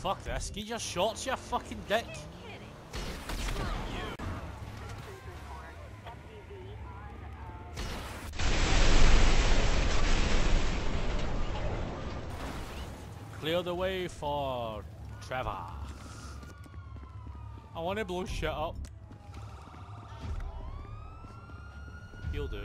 Fuck this. Get your shots, you fucking dick. Clear the way for Trevor. I want to blow shit up. He'll do.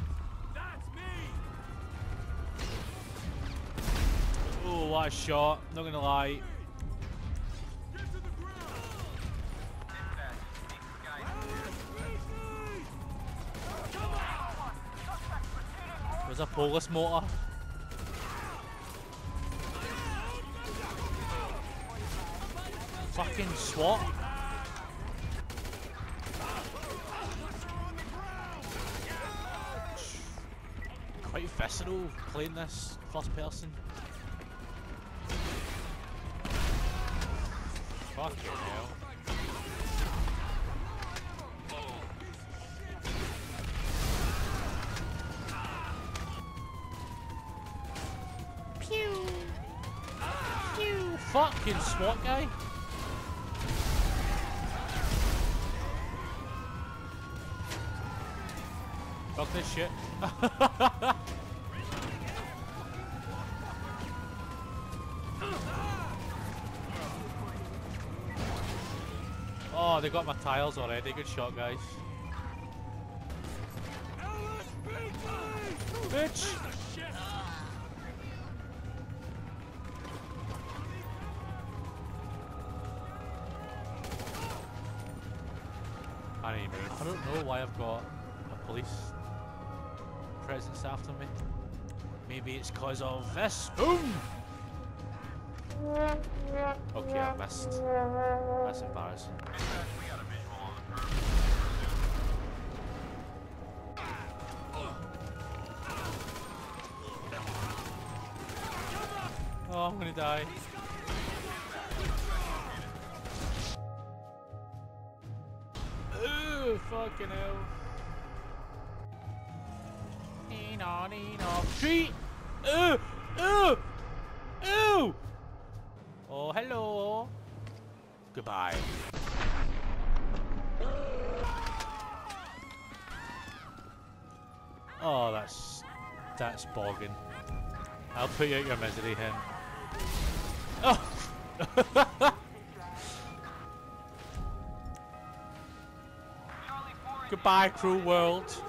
what a shot. Not gonna lie. There's a police motor. Fucking SWAT. Quite visceral playing this first person. Fucking hell. Pew! Pew! Fucking SWAT guy! Fuck this shit. oh, they got my tiles already. Good shot, guys. Bitch! I don't, I don't know why I've got a police presence after me. Maybe it's cause of this. Boom! Okay, I missed. That's embarrassing. Oh, I'm gonna die. Ooh, fucking hell. Nino, Nino. Tree! Ooh! Ooh! Hello. Goodbye. Oh, that's that's bogging. I'll put you out your misery, him. Oh! Goodbye, cruel world.